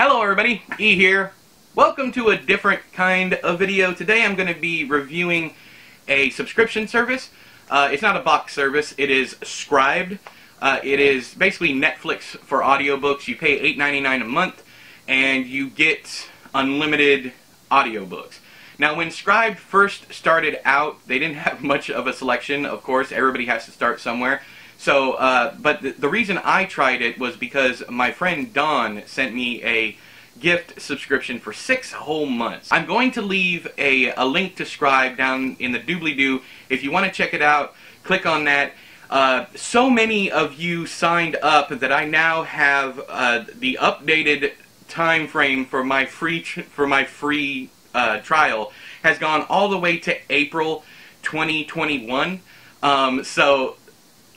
Hello everybody, E here. Welcome to a different kind of video. Today I'm going to be reviewing a subscription service. Uh, it's not a box service, it is Scribd. Uh, it is basically Netflix for audiobooks. You pay $8.99 a month and you get unlimited audiobooks. Now when Scribd first started out, they didn't have much of a selection, of course. Everybody has to start somewhere. So, uh, but the, the reason I tried it was because my friend Don sent me a gift subscription for six whole months. I'm going to leave a, a link to Scribd down in the doobly-doo. If you want to check it out, click on that. Uh, so many of you signed up that I now have uh, the updated time frame for my free for my free uh, trial has gone all the way to April 2021. Um, so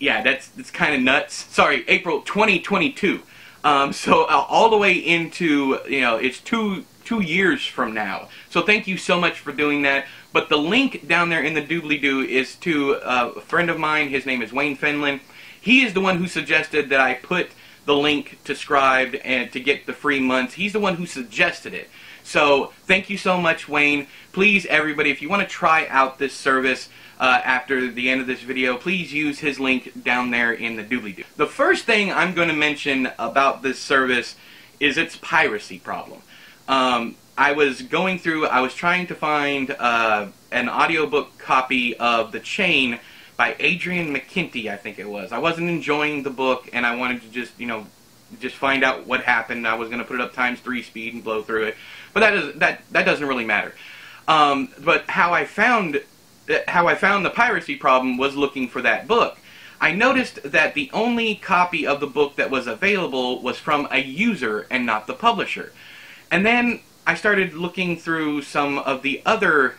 yeah, that's that's kind of nuts. Sorry, April 2022. Um, so uh, all the way into you know it's two two years from now. So thank you so much for doing that. But the link down there in the doobly doo is to uh, a friend of mine. His name is Wayne Finland. He is the one who suggested that I put the link to Scribd and to get the free months. He's the one who suggested it. So thank you so much, Wayne. Please, everybody, if you want to try out this service uh, after the end of this video, please use his link down there in the doobly-doo. The first thing I'm going to mention about this service is its piracy problem. Um, I was going through, I was trying to find uh, an audiobook copy of The Chain by Adrian McKinty, I think it was. I wasn't enjoying the book, and I wanted to just, you know, just find out what happened. I was going to put it up times three speed and blow through it, but that is that that doesn't really matter. Um, but how I found how I found the piracy problem was looking for that book. I noticed that the only copy of the book that was available was from a user and not the publisher. And then I started looking through some of the other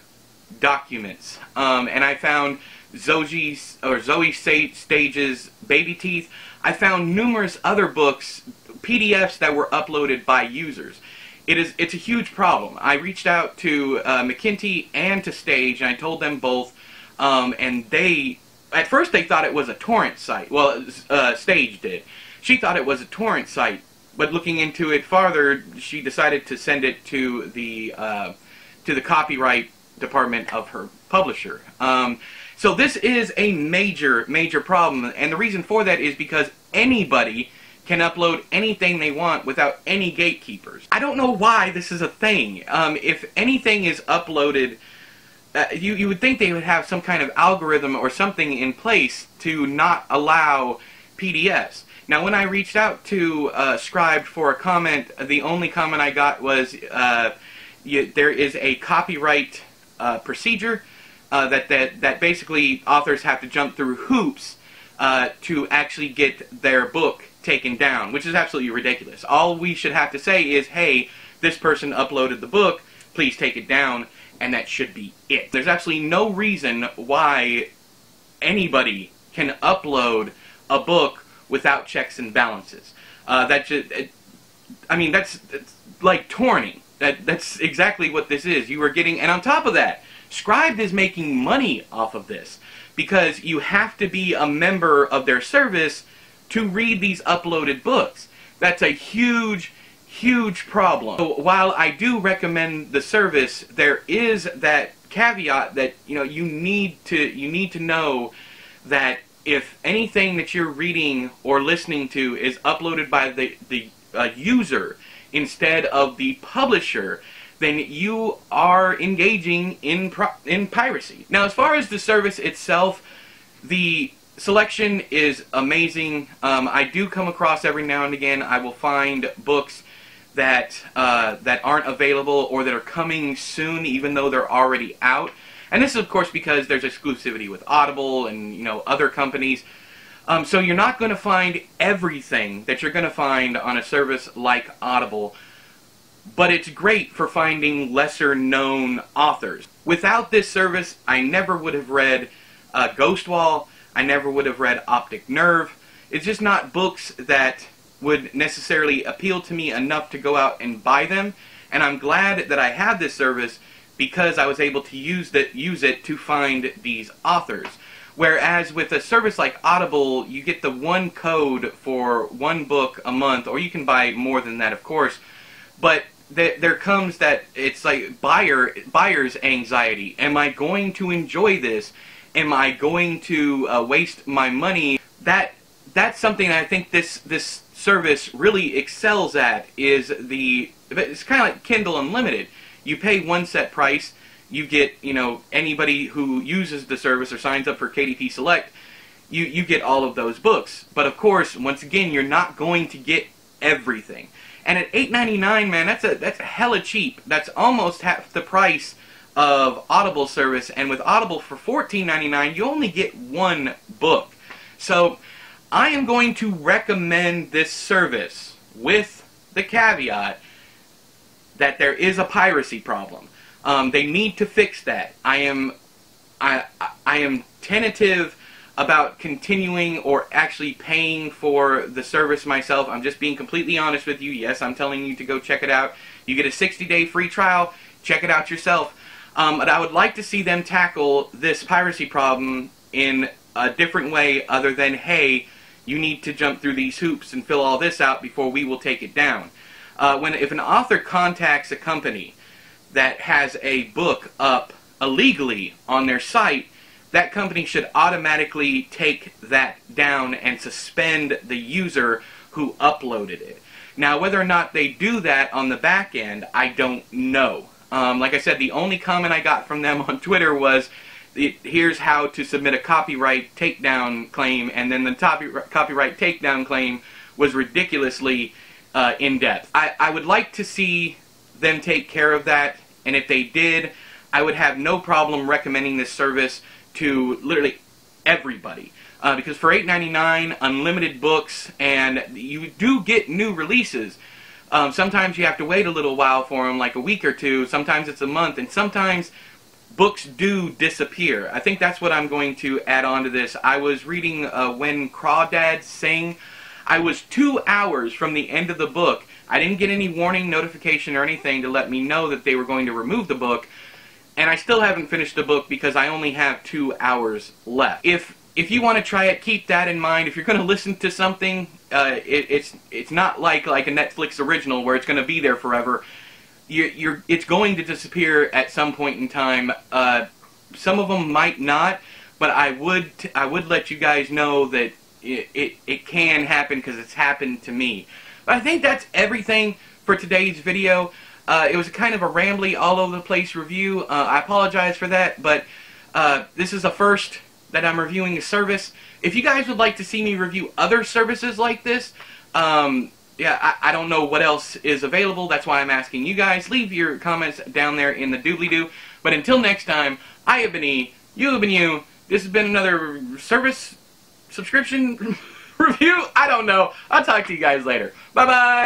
documents, um, and I found Zoe or Zoe Stage's Baby Teeth. I found numerous other books, PDFs that were uploaded by users. It is it's a huge problem. I reached out to uh, McKinty and to Stage, and I told them both, um, and they at first they thought it was a torrent site. Well, uh, Stage did. She thought it was a torrent site, but looking into it farther, she decided to send it to the uh, to the copyright department of her publisher. Um, so this is a major, major problem, and the reason for that is because anybody can upload anything they want without any gatekeepers. I don't know why this is a thing. Um, if anything is uploaded, uh, you, you would think they would have some kind of algorithm or something in place to not allow PDFs. Now, when I reached out to uh, Scribd for a comment, the only comment I got was uh, you, there is a copyright uh, procedure uh, that, that, that basically authors have to jump through hoops uh, to actually get their book taken down, which is absolutely ridiculous. All we should have to say is, hey, this person uploaded the book, please take it down, and that should be it. There's absolutely no reason why anybody can upload a book without checks and balances. Uh, that just, I mean, that's, that's like torning. That, that's exactly what this is. You are getting, and on top of that, Scribd is making money off of this because you have to be a member of their service to read these uploaded books. That's a huge, huge problem. So while I do recommend the service, there is that caveat that you know you need to you need to know that if anything that you're reading or listening to is uploaded by the the uh, user instead of the publisher, then you are engaging in in piracy. Now, as far as the service itself, the selection is amazing. Um, I do come across every now and again. I will find books that uh, that aren't available or that are coming soon, even though they're already out. And this is, of course, because there's exclusivity with Audible and you know other companies. Um, so you're not going to find everything that you're going to find on a service like Audible, but it's great for finding lesser known authors. Without this service, I never would have read uh, Ghostwall. I never would have read Optic Nerve. It's just not books that would necessarily appeal to me enough to go out and buy them. And I'm glad that I had this service because I was able to use that use it to find these authors. Whereas with a service like Audible, you get the one code for one book a month, or you can buy more than that, of course. but th- there comes that it's like buyer buyer's anxiety. Am I going to enjoy this? Am I going to uh, waste my money? That that's something I think this this service really excels at is the it's kind of like Kindle Unlimited. You pay one set price, you get you know anybody who uses the service or signs up for KDP Select, you you get all of those books. But of course, once again, you're not going to get everything. And at $8.99, man, that's a that's hella cheap. That's almost half the price of Audible service. And with Audible for $14.99, you only get one book. So I am going to recommend this service with the caveat that there is a piracy problem. Um, they need to fix that. I am I I am tentative about continuing or actually paying for the service myself. I'm just being completely honest with you. Yes, I'm telling you to go check it out. You get a 60-day free trial. Check it out yourself. Um, but I would like to see them tackle this piracy problem in a different way other than, hey, you need to jump through these hoops and fill all this out before we will take it down. Uh, when If an author contacts a company that has a book up illegally on their site, that company should automatically take that down and suspend the user who uploaded it. Now, whether or not they do that on the back end, I don't know. Um, like I said, the only comment I got from them on Twitter was, here's how to submit a copyright takedown claim, and then the copyright takedown claim was ridiculously uh, in depth. I, I would like to see them take care of that, and if they did, I would have no problem recommending this service to literally everybody. Uh, because for $8.99, unlimited books, and you do get new releases. Um, sometimes you have to wait a little while for them, like a week or two. Sometimes it's a month, and sometimes books do disappear. I think that's what I'm going to add on to this. I was reading uh, When Crawdads Sing. I was two hours from the end of the book. I didn't get any warning, notification, or anything to let me know that they were going to remove the book and I still haven't finished the book because I only have two hours left. If if you want to try it, keep that in mind. If you're going to listen to something, uh, it, it's it's not like like a Netflix original where it's going to be there forever. You're, you're it's going to disappear at some point in time. Uh, some of them might not, but I would I would let you guys know that it it, it can happen because it's happened to me. But I think that's everything for today's video. Uh, it was kind of a rambly, all over the place review. Uh, I apologize for that, but uh, this is the first that I'm reviewing a service. If you guys would like to see me review other services like this, um, yeah, I, I, don't know what else is available. That's why I'm asking you guys. Leave your comments down there in the doobly-doo. But until next time, I have been E, you have been you. This has been another service subscription review. I don't know. I'll talk to you guys later. Bye-bye.